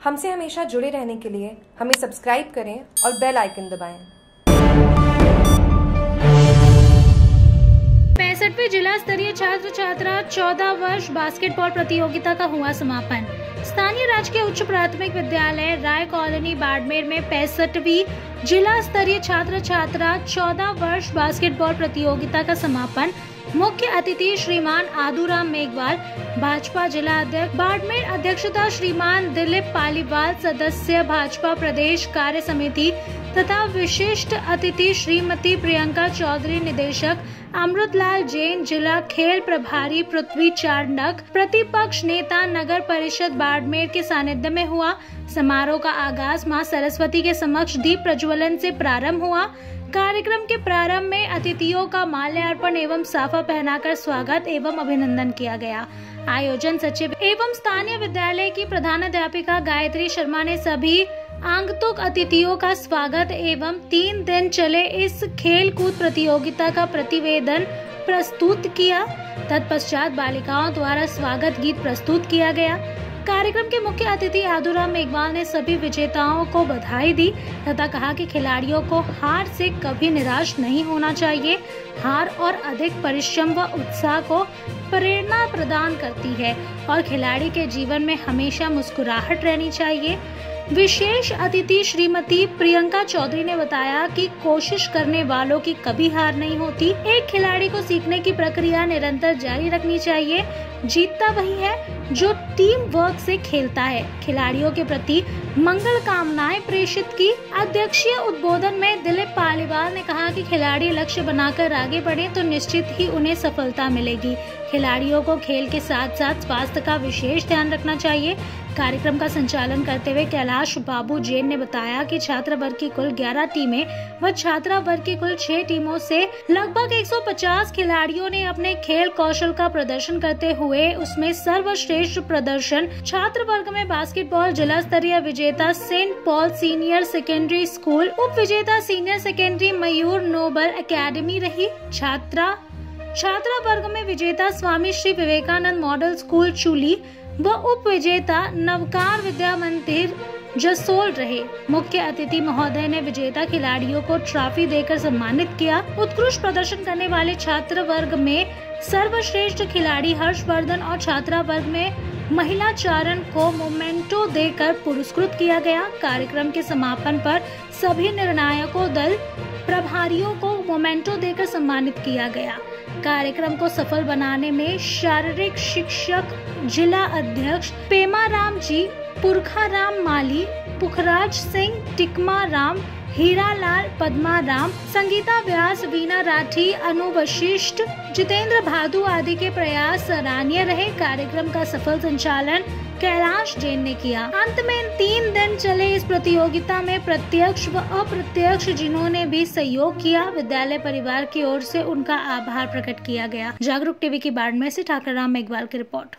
हमसे हमेशा जुड़े रहने के लिए हमें सब्सक्राइब करें और बेल आइकन दबाएँ। पैंसठवें जिला स्तरीय छात्र छात्रा चौदह वर्ष बास्केटबॉल प्रतियोगिता का हुआ समापन स्थानीय राजकीय उच्च प्राथमिक विद्यालय राय कॉलोनी बाड़मेर में पैंसठवी जिला स्तरीय छात्र छात्रा चौदह वर्ष बास्केटबॉल प्रतियोगिता का समापन। मुख्य अतिथि श्रीमान आदूराम मेघवाल, भाजपा जिला अध्यक्ष, बाड़मेर अध्यक्षता श्रीमान दिलीप पालीवाल, सदस्य भाजपा प्रदेश कार्य समिति तथा विशिष्ट अतिथि श्रीमती प्रियंका चौधरी, निदेशक अमृतलाल जैन, जिला खेल प्रभारी पृथ्वी चांडक प्रतिपक्ष नेता नगर परिषद बाड़मेर के सानिध्य में हुआ। समारोह का आगाज़ माँ सरस्वती के समक्ष दीप प्रज्वलन से प्रारंभ हुआ। कार्यक्रम के प्रारंभ में अतिथियों का माल्यार्पण एवं साफा पहनाकर स्वागत एवं अभिनंदन किया गया। आयोजन सचिव एवं स्थानीय विद्यालय की प्रधानाध्यापिका गायत्री शर्मा ने सभी आंगतुक अतिथियों का स्वागत एवं तीन दिन चले इस खेल कूद प्रतियोगिता का प्रतिवेदन प्रस्तुत किया। तत्पश्चात बालिकाओं द्वारा स्वागत गीत प्रस्तुत किया गया। कार्यक्रम के मुख्य अतिथि आदुराम मेघवाल ने सभी विजेताओं को बधाई दी तथा कहा कि खिलाड़ियों को हार से कभी निराश नहीं होना चाहिए। हार और अधिक परिश्रम व उत्साह को प्रेरणा प्रदान करती है और खिलाड़ी के जीवन में हमेशा मुस्कुराहट रहनी चाहिए। विशेष अतिथि श्रीमती प्रियंका चौधरी ने बताया कि कोशिश करने वालों की कभी हार नहीं होती। एक खिलाड़ी को सीखने की प्रक्रिया निरंतर जारी रखनी चाहिए। जीतता वही है जो टीम वर्क से खेलता है। खिलाड़ियों के प्रति मंगल कामनाएँ प्रेषित की। अध्यक्षीय उद्बोधन में दिलीप पालीवाल ने कहा कि खिलाड़ी लक्ष्य बनाकर आगे बढ़े तो निश्चित ही उन्हें सफलता मिलेगी। खिलाड़ियों को खेल के साथ साथ स्वास्थ्य का विशेष ध्यान रखना चाहिए। कार्यक्रम का संचालन करते हुए कैलाश बाबू जैन ने बताया कि छात्र वर्ग की कुल 11 टीमें व छात्रा वर्ग की कुल छह टीमों से लगभग 150 खिलाड़ियों ने अपने खेल कौशल का प्रदर्शन करते हुए उसमें सर्वश्रेष्ठ प्रदर्शन। छात्र वर्ग में बास्केटबॉल जिला स्तरीय विजेता Saint Paul senior secondary school उप विजेता senior secondary Mayur noble academy रही। छात्रा। छात्रा वर्ग में विजेता स्वामी श्री विवेकानंद मॉडल स्कूल चूली व उप विजेता नवकार विद्या मंदिर जसोल रहे। मुख्य अतिथि महोदय ने विजेता खिलाड़ियों को ट्रॉफी देकर सम्मानित किया। उत्कृष्ट प्रदर्शन करने वाले छात्र वर्ग में सर्वश्रेष्ठ खिलाड़ी हर्षवर्धन और छात्रा वर्ग में महिला चारण को मोमेंटो देकर पुरस्कृत किया गया। कार्यक्रम के समापन पर सभी निर्णायकों दल प्रभारियों को मोमेंटो देकर सम्मानित किया गया। कार्यक्रम को सफल बनाने में शारीरिक शिक्षक जिला अध्यक्ष पेमा राम जी पुरखा राम माली, पुखराज सिंह, टिकमा राम हीरा लाल पदमा राम, संगीता व्यास, वीना राठी, अनु वशिष्ठ, जितेंद्र भादु आदि के प्रयास सराहनीय रहे। कार्यक्रम का सफल संचालन कैलाश जैन ने किया। अंत में तीन दिन चले इस प्रतियोगिता में प्रत्यक्ष व अप्रत्यक्ष, जिन्होंने भी सहयोग किया, विद्यालय परिवार की ओर से उनका आभार प्रकट किया गया। जागरूक टीवी की में से ठाकर राम मेघवाल की रिपोर्ट।